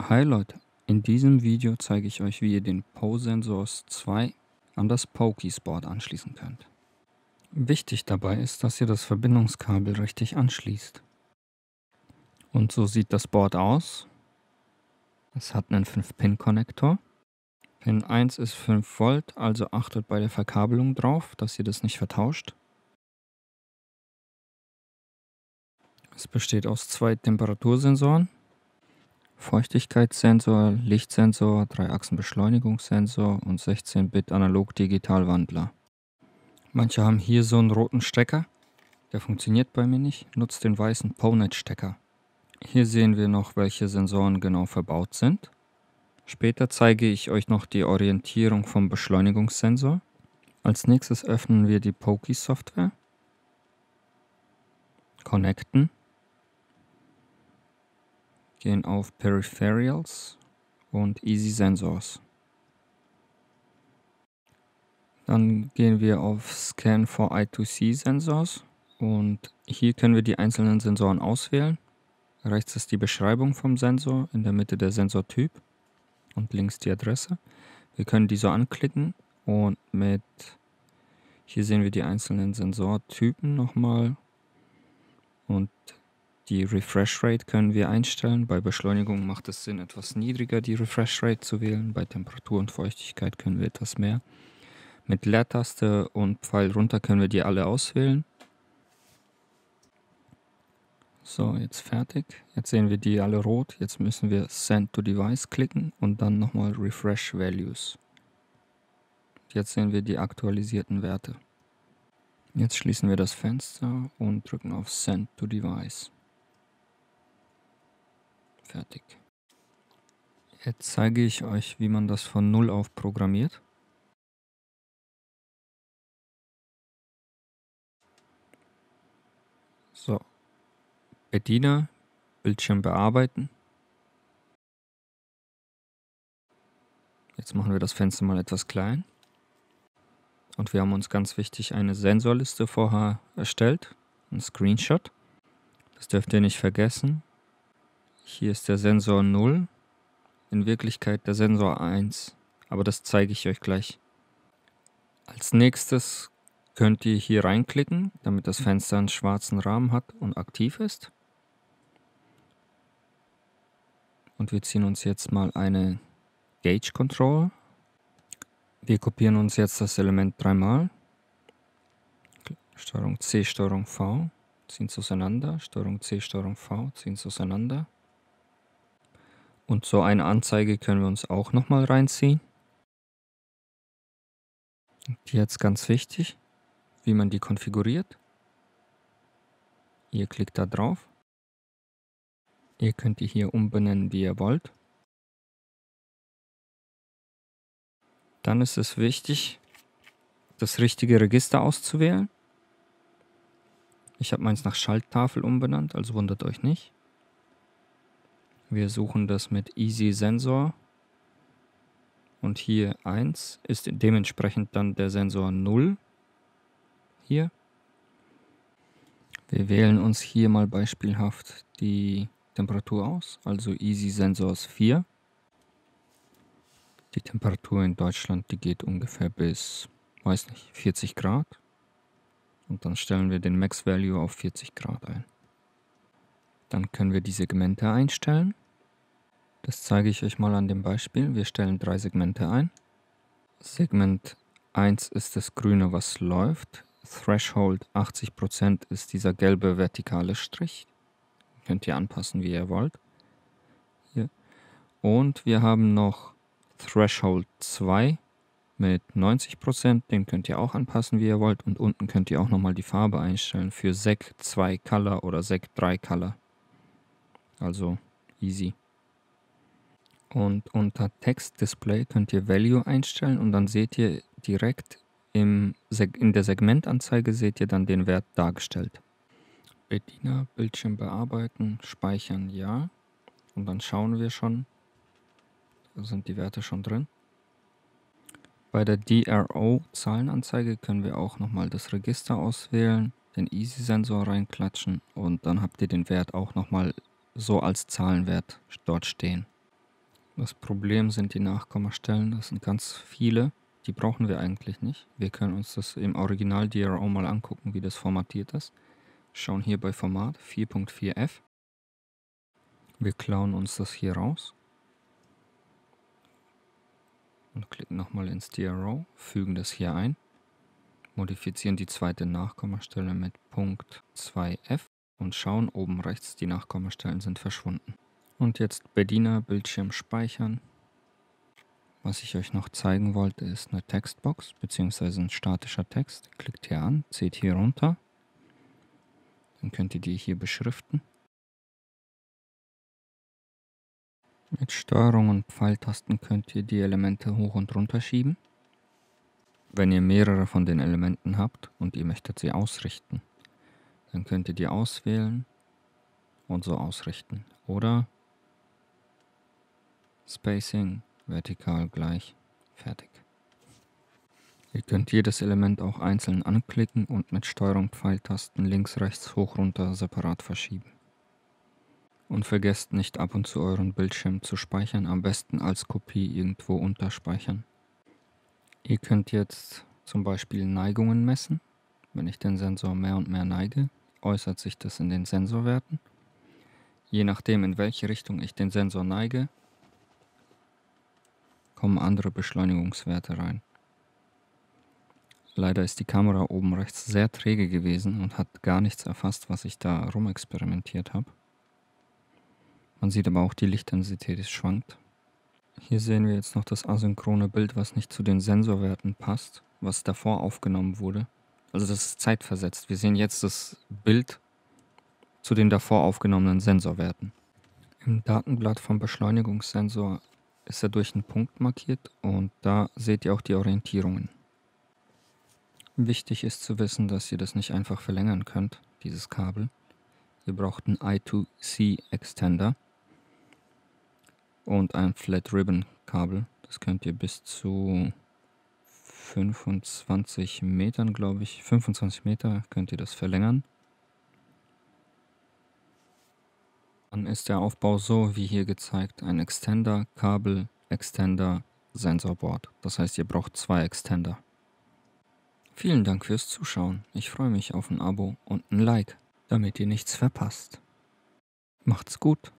Hi Leute, in diesem Video zeige ich euch, wie ihr den PO-Sensors 2 an das Pokis-Board anschließen könnt. Wichtig dabei ist, dass ihr das Verbindungskabel richtig anschließt. Und so sieht das Board aus. Es hat einen 5-Pin-Konnektor. Pin 1 ist 5 Volt, also achtet bei der Verkabelung drauf, dass ihr das nicht vertauscht. Es besteht aus zwei Temperatursensoren, Feuchtigkeitssensor, Lichtsensor, 3-Achsen-Beschleunigungssensor und 16-Bit Analog-Digital-Wandler. Manche haben hier so einen roten Stecker, der funktioniert bei mir nicht, nutzt den weißen PONET-Stecker. Hier sehen wir noch, welche Sensoren genau verbaut sind. Später zeige ich euch noch die Orientierung vom Beschleunigungssensor. Als nächstes öffnen wir die Pokey-Software, connecten gehen auf Peripherals und Easy Sensors. Dann gehen wir auf Scan for I2C Sensors und hier können wir die einzelnen Sensoren auswählen. Rechts ist die Beschreibung vom Sensor, in der Mitte der Sensortyp und links die Adresse. Wir können die so anklicken und mit hier sehen wir die einzelnen Sensortypen nochmal und die Refresh Rate können wir einstellen. Bei Beschleunigung macht es Sinn, etwas niedriger die Refresh Rate zu wählen. Bei Temperatur und Feuchtigkeit können wir etwas mehr. Mit Leertaste und Pfeil runter können wir die alle auswählen. So, jetzt fertig. Jetzt sehen wir die alle rot. Jetzt müssen wir Send to Device klicken und dann nochmal Refresh Values. Jetzt sehen wir die aktualisierten Werte. Jetzt schließen wir das Fenster und drücken auf Send to Device. Fertig. Jetzt zeige ich euch, wie man das von Null auf programmiert. So. Bediener, Bildschirm bearbeiten. Jetzt machen wir das Fenster mal etwas klein. Und wir haben uns ganz wichtig eine Sensorliste vorher erstellt. Ein Screenshot. Das dürft ihr nicht vergessen. Hier ist der Sensor 0, in Wirklichkeit der Sensor 1, aber das zeige ich euch gleich. Als nächstes könnt ihr hier reinklicken, damit das Fenster einen schwarzen Rahmen hat und aktiv ist. Und wir ziehen uns jetzt mal eine Gauge Controller. Wir kopieren uns jetzt das Element dreimal. Steuerung C, Steuerung V, ziehen es auseinander. Steuerung C, Steuerung V, ziehen es auseinander. Und so eine Anzeige können wir uns auch nochmal reinziehen. Jetzt ganz wichtig, wie man die konfiguriert. Ihr klickt da drauf. Ihr könnt die hier umbenennen, wie ihr wollt. Dann ist es wichtig, das richtige Register auszuwählen. Ich habe meins nach Schalttafel umbenannt, also wundert euch nicht. Wir suchen das mit Easy Sensor. Und hier 1 ist dementsprechend dann der Sensor 0. Hier. Wir wählen uns hier mal beispielhaft die Temperatur aus, also Easy Sensors 4. Die Temperatur in Deutschland, die geht ungefähr bis, weiß nicht, 40 Grad. Und dann stellen wir den Max Value auf 40 Grad ein. Dann können wir die Segmente einstellen. Das zeige ich euch mal an dem Beispiel. Wir stellen drei Segmente ein. Segment 1 ist das grüne, was läuft. Threshold 80% ist dieser gelbe vertikale Strich. Könnt ihr anpassen, wie ihr wollt. Hier. Und wir haben noch Threshold 2 mit 90%. Den könnt ihr auch anpassen, wie ihr wollt. Und unten könnt ihr auch nochmal die Farbe einstellen für SEC 2 Color oder SEC 3 Color. Also easy. Und unter Text Display könnt ihr Value einstellen und dann seht ihr direkt im in der Segmentanzeige seht ihr dann den Wert dargestellt. Bediener, Bildschirm bearbeiten, speichern ja. Und dann schauen wir schon, da sind die Werte schon drin. Bei der DRO-Zahlenanzeige können wir auch nochmal das Register auswählen, den Easy-Sensor reinklatschen und dann habt ihr den Wert auch nochmal so als Zahlenwert dort stehen. Das Problem sind die Nachkommastellen, das sind ganz viele, die brauchen wir eigentlich nicht. Wir können uns das im Original DRO mal angucken, wie das formatiert ist. Schauen hier bei Format 4.4f. Wir klauen uns das hier raus und klicken nochmal ins DRO, fügen das hier ein, modifizieren die zweite Nachkommastelle mit Punkt 2f und schauen oben rechts, die Nachkommastellen sind verschwunden. Und jetzt Bediener Bildschirm speichern. Was ich euch noch zeigen wollte, ist eine Textbox bzw. ein statischer Text. Klickt hier an, zieht hier runter. Dann könnt ihr die hier beschriften. Mit Steuerung und Pfeiltasten könnt ihr die Elemente hoch und runter schieben. Wenn ihr mehrere von den Elementen habt und ihr möchtet sie ausrichten, dann könnt ihr die auswählen und so ausrichten. Oder Spacing vertikal gleich, fertig. Ihr könnt jedes Element auch einzeln anklicken und mit Steuerung Pfeiltasten links, rechts, hoch, runter separat verschieben. Und vergesst nicht ab und zu euren Bildschirm zu speichern, am besten als Kopie irgendwo unterspeichern. Ihr könnt jetzt zum Beispiel Neigungen messen. Wenn ich den Sensor mehr und mehr neige, äußert sich das in den Sensorwerten. Je nachdem, in welche Richtung ich den Sensor neige, kommen andere Beschleunigungswerte rein. Leider ist die Kamera oben rechts sehr träge gewesen und hat gar nichts erfasst, was ich da rumexperimentiert habe. Man sieht aber auch, die Lichtintensität ist schwankt. Hier sehen wir jetzt noch das asynchrone Bild, was nicht zu den Sensorwerten passt, was davor aufgenommen wurde. Also das ist zeitversetzt. Wir sehen jetzt das Bild zu den davor aufgenommenen Sensorwerten. Im Datenblatt vom Beschleunigungssensor ist er durch einen Punkt markiert und da seht ihr auch die Orientierungen. Wichtig ist zu wissen, dass ihr das nicht einfach verlängern könnt, dieses Kabel. Ihr braucht einen I2C Extender und ein Flat Ribbon Kabel. Das könnt ihr bis zu 25 Metern, glaube ich, 25 Meter könnt ihr das verlängern. Dann ist der Aufbau so wie hier gezeigt, ein Extender, Kabel, Extender, Sensorboard. Das heißt, ihr braucht zwei Extender. Vielen Dank fürs Zuschauen. Ich freue mich auf ein Abo und ein Like, damit ihr nichts verpasst. Macht's gut.